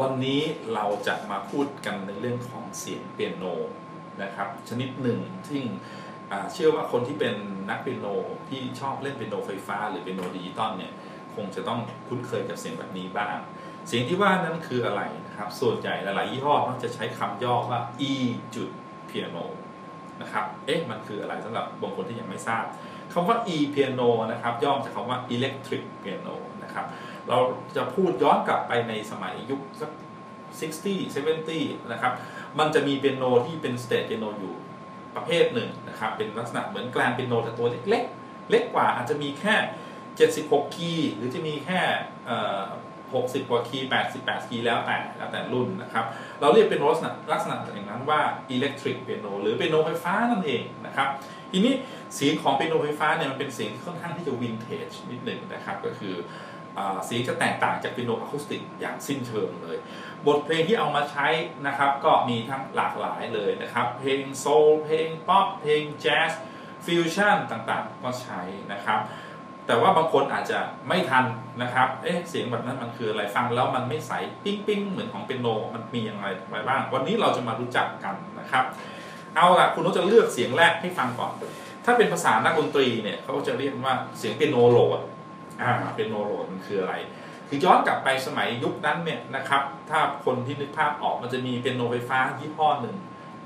วันนี้เราจะมาพูดกันในเรื่องของเสียงเปียโนนะครับชนิดหนึ่งที่เชื่อว่าคนที่เป็นนักเปียโนที่ชอบเล่นเปียโนไฟฟ้า หรือเปียโนดิจิตอลเนี่ยคงจะต้องคุ้นเคยกับเสียงแบบนี้บ้าง เสียงที่ว่านั้นคืออะไรนะครับส่วนใหญ่หลายๆยี่ห้อมักจะใช้คำย่อว่า e จุด piano นนะครับเอ๊ะมันคืออะไรสำหรับบางคนที่ยังไม่ทราบคำว่า e piano นะครับย่อมาจากคำว่า electric piano นะครับ เราจะพูดย้อนกลับไปในสมัยยุคสัก60 70 นะครับ มันจะมีเปียโนที่เป็น stage piano อยู่ประเภทหนึ่งนะครับ เป็นลักษณะเหมือน grand piano แต่ตัวเล็กๆ เล็กกว่าอาจจะมีแค่ 76 คีย์หรือจะมีแค่60 กว่าคีย์88 คีย์แล้วแต่แล้วแต่รุ่นนะครับ เราเรียกเป็นลักษณะลักษณะอย่างนั้นว่า electric piano หรือเปียโนไฟฟ้านั่นเองนะครับ ทีนี้เสียงของเปียโนไฟฟ้าเนี่ยมันเป็นเสียงที่ค่อนข้างที่จะวินเทจนิดหนึ่งนะครับ ก็คือ เสียงจะแตกต่างจากเปียโนอะคูสติกอย่างสิ้นเชิงเลย บทเพลงที่เอามาใช้นะครับก็มีทั้งหลากหลายเลยนะครับ เพลง soul เพลงป๊อปเพลง jazz fusion ต่างๆ ก็ใช้นะครับแต่ว่าบางคนอาจจะไม่ทันนะครับ เอ๊ะ เสียงแบบนั้นมันคืออะไร ฟังแล้วมันไม่ใสปิ้งปิ้งเหมือนของเปียโน มันมีอย่างไรไปบ้าง วันนี้เราจะมารู้จักกันนะครับ เอาล่ะ คุณต้องจะเลือกเสียงแรกให้ฟังก่อน ถ้าเป็นภาษานักดนตรีเนี่ยเขาจะเรียกว่าเสียงเปียโน Rhodes อ่าเปียโน Rhodes มันคืออะไร คือย้อนกลับไปสมัยยุคนั้นเนี่ยนะครับ ถ้าคนที่นึกภาพออกมันจะมีเปียโนไฟฟ้ายี่ห้อหนึ่ง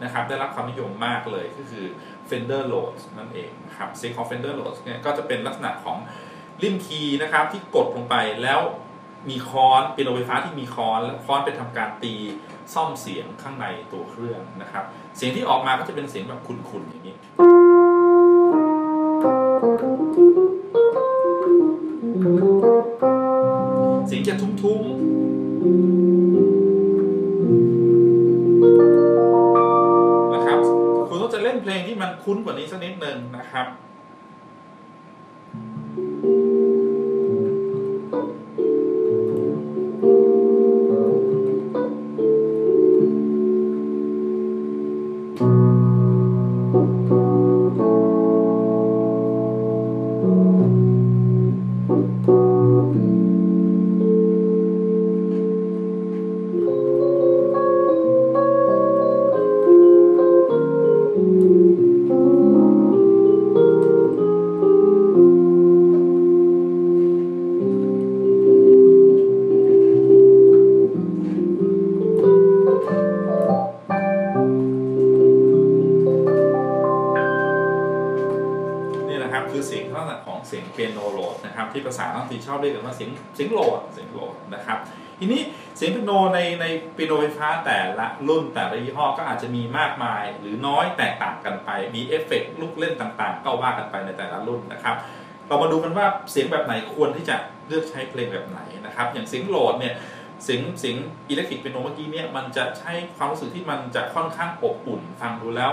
นะครับได้รับความนิยมมากเลยก็คือ Fender Rhodes นั่นเองครับเสียงของ Fender Rhodes เนี่ยก็จะเป็นลักษณะของลิ่มคีย์นะครับที่กดลงไปแล้วมีค้อนเปียโนไฟฟ้าที่มีค้อนแล้วค้อนไปทำการตีซ่อมเสียงข้างในตัวเครื่องนะครับ เสียงที่ออกมาก็จะเป็นเสียงแบบคุนๆอย่างนี้ เพลงที่มันคุ้นกว่านี้สักนิดหนึ่งนะครับ เสียงเปียโน Rhodes นะครับที่ภาษาอังกฤษชอบเรียกกันว่าเสียงเสียง Rhodes เสียง Rhodes นะครับทีนี้เสียงเปียโนในในเปียโนไฟฟ้าแต่ละรุ่นแต่ละยี่ห้อก็อาจจะมีมากมาย หรือน้อยแตกต่างกันไป มีเอฟเฟกต์ลูกเล่นต่างๆ ก็ว่ากันไปในแต่ละรุ่นนะครับเรามาดูกันว่าเสียงแบบไหนควรที่จะเลือกใช้เพลงแบบไหนนะครับอย่างเสียง Rhodes เนี่ยเสียงเสียง electric piano เมื่อกี้เนี่ยมันจะใช้ความรู้สึกที่มันจะค่อนข้างอบอุ่นฟังดูแล้ว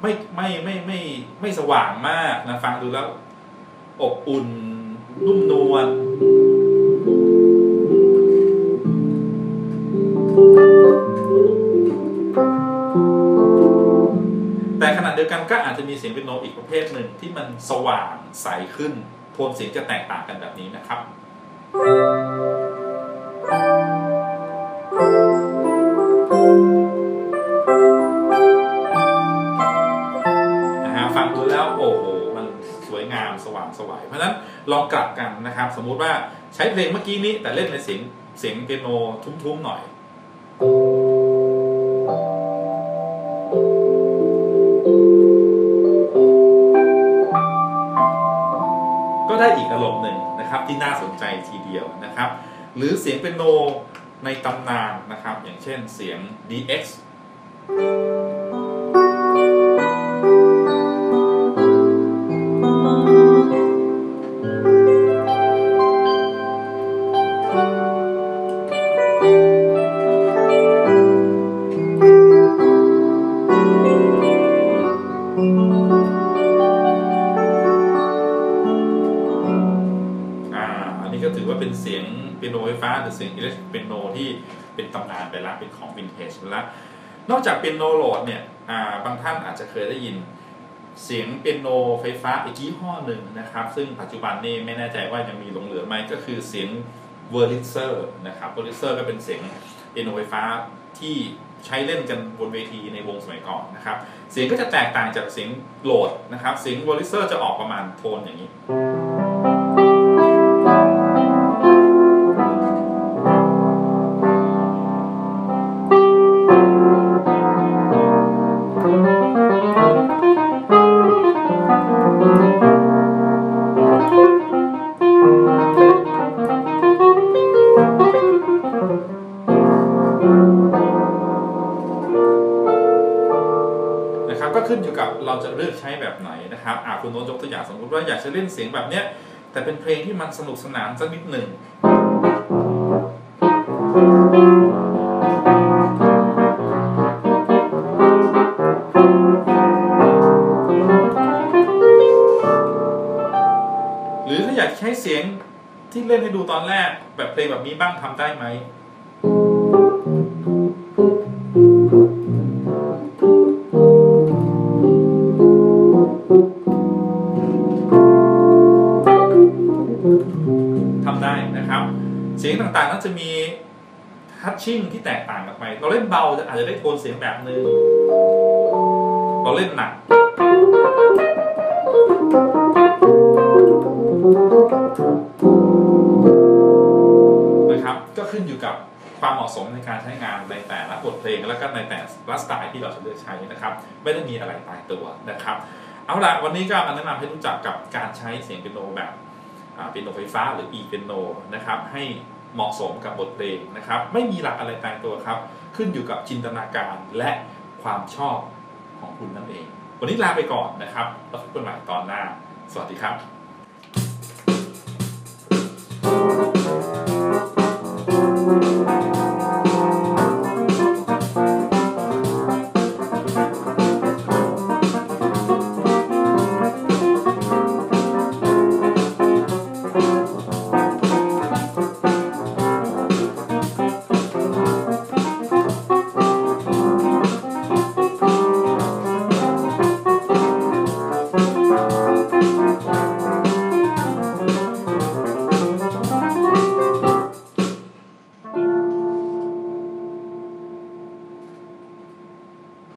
ไม่ไม่ไม่ไม่ไม่สว่างมากนะฟังดูแล้ว อบอุ่น นุ่มนวลแต่ขณะเดียวกันก็อาจจะมีเสียงเป็นโนอีกประเภทหนึ่งที่มันสว่างใสขึ้น โทนเสียงจะแตกต่างกันแบบนี้นะครับ สวางสวายเพราะฉะนั้นลองกลับกันนะครับ สมมุติว่าใช้เพลงเมื่อกี้นี้แต่เล่นในเสียงเสียงเปียโนทุ้มๆหน่อยก็ได้อีกอารมณ์หนึ่งนะครับที่น่าสนใจทีเดียวนะครับ หรือเสียงเปียโนในตำนานนะครับ อย่างเช่นเสียง DX ฟ้าหรือเสียง electric piano ที่เป็นตำนานไปแล้วเป็นของวินเทจแล้วนอกจากเปียโน Rhodes เนี่ยบางท่านอาจจะเคยได้ยินเสียงเปียโนไฟฟ้าอีกยี่ห้อหนึ่งนะครับ ซึ่งปัจจุบันนี้ไม่แน่ใจว่ายังมีหลงเหลือไหมก็คือเสียง Wurlitzer นะครับ Wurlitzer ก็เป็นเสียงเปียโนไฟฟ้าที่ใช้เล่นกันบนเวทีในวงสมัยก่อนนะครับ เสียงก็จะแตกต่างจากเสียง Rhodes นะครับ เสียง Wurlitzer จะออกประมาณโทนอย่างนี้ ก็ขึ้นอยู่กับเราจะเลือกใช้แบบไหนนะครับอ่าคุณโน้ตยกตัวอย่างสมมติว่าอยากจะเล่นเสียงแบบเนี้ยแต่เป็นเพลงที่มันสนุกสนานสักนิดหนึ่งหรือถ้าอยากใช้เสียงที่เล่นให้ดูตอนแรกแบบเพลงแบบนี้บ้างทำได้ไหม สียงต่างๆนั้นจะมีทัชชิ่งที่แตกต่างกันไป เราเล่นเบาจะอาจจะได้โทนเสียงแบบหนึ่งเราเล่นหนัก นะครับ ก็ขึ้นอยู่กับความเหมาะสมในการใช้งานในแต่ละบทเพลง แล้วก็ในแต่ละสไตล์ที่เราจะเลือกใช้นะครับ ไม่ได้มีอะไรตายตัวนะครับ เอาละวันนี้ก็มาแนะนำให้รู้จักกับการใช้เสียงเปียโนแบบอ่าเปียโนไฟฟ้าหรือ e เปียโนนะครับให้ เหมาะสมกับบทเพลงนะครับ ไม่มีหลักอะไรตายตัวครับ ขึ้นอยู่กับจินตนาการและความชอบของคุณนั่นเอง วันนี้ลาไปก่อนนะครับแล้วพบกันใหม่ตอนหน้า สวัสดีครับ